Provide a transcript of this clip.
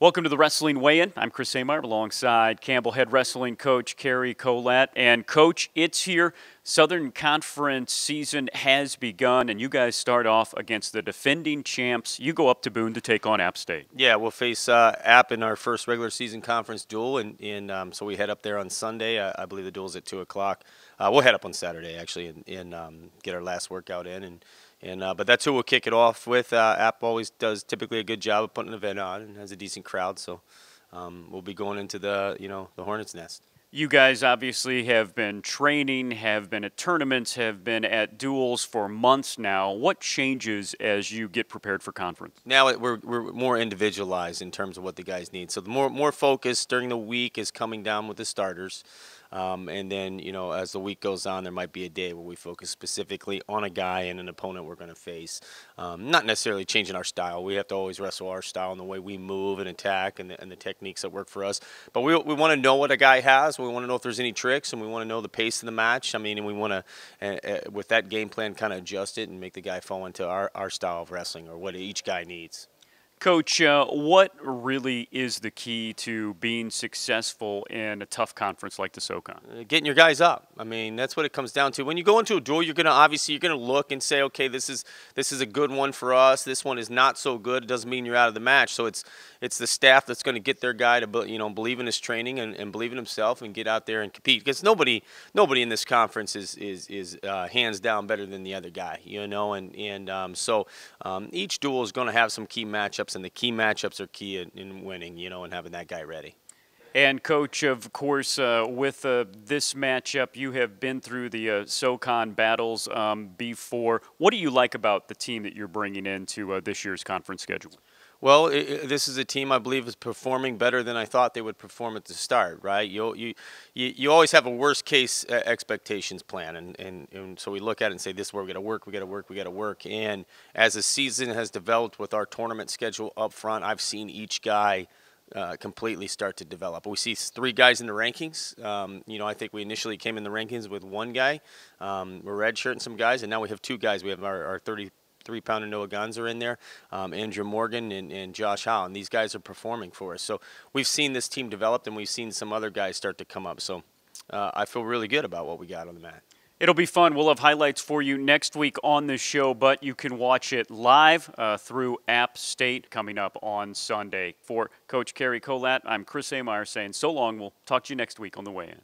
Welcome to the Wrestling Weigh-In. I'm Chris Amar alongside Campbell Head Wrestling Coach Cary Kolat. And Coach, it's here. Southern Conference season has begun, and you guys start off against the defending champs. You go up to Boone to take on App State. Yeah, we'll face uh, App in our first regular season conference duel, and, and um, so we head up there on Sunday. I, I believe the duel's at two o'clock. Uh, we'll head up on Saturday actually, and, and um, get our last workout in, and and uh, but that's who we'll kick it off with. Uh, App always does typically a good job of putting an event on and has a decent crowd. So um, we'll be going into the you know the Hornets' nest. You guys obviously have been training, have been at tournaments, have been at duels for months now. What changes as you get prepared for conference? Now we're, we're more individualized in terms of what the guys need. So the more more focus during the week is coming down with the starters. Um, and then, you know, as the week goes on, there might be a day where we focus specifically on a guy and an opponent we're going to face. Um, not necessarily changing our style. We have to always wrestle our style and the way we move and attack and the, and the techniques that work for us. But we, we want to know what a guy has. We want to know if there's any tricks, and we want to know the pace of the match. I mean, and we want to, uh, uh, with that game plan, kind of adjust it and make the guy fall into our, our style of wrestling or what each guy needs. Coach, uh, what really is the key to being successful in a tough conference like the SoCon? Uh, getting your guys up. I mean, that's what it comes down to. When you go into a duel, you're gonna obviously you're gonna look and say, okay, this is this is a good one for us. This one is not so good. It doesn't mean you're out of the match. So it's it's the staff that's going to get their guy to you know believe in his training and, and believe in himself and get out there and compete. Because nobody nobody in this conference is is is uh, hands down better than the other guy. You know, and and um, so um, each duel is going to have some key matchups matchups, and the key matchups are key in, in winning, you know, and having that guy ready. And coach, of course, uh, with uh, this matchup, you have been through the uh, SoCon battles um, before. What do you like about the team that you're bringing into uh, this year's conference schedule? Well, it, this is a team I believe is performing better than I thought they would perform at the start. Right? You you you, you always have a worst case uh, expectations plan, and, and and so we look at it and say this is where we got to work, we got to work, we got to work. And as the season has developed with our tournament schedule up front, I've seen each guy. Uh, completely start to develop. We see three guys in the rankings. Um, you know, I think we initially came in the rankings with one guy. Um, we're redshirting some guys, and now we have two guys. We have our, our 30 three pounder Noah Gonser in there, um, Andrew Morgan and, and Josh Howe, and these guys are performing for us. So we've seen this team develop, and we've seen some other guys start to come up. So uh, I feel really good about what we got on the mat. It'll be fun. We'll have highlights for you next week on the show, but you can watch it live uh, through App State coming up on Sunday. For Coach Cary Kolat, I'm Chris Amar saying so long. We'll talk to you next week on the Weigh-In.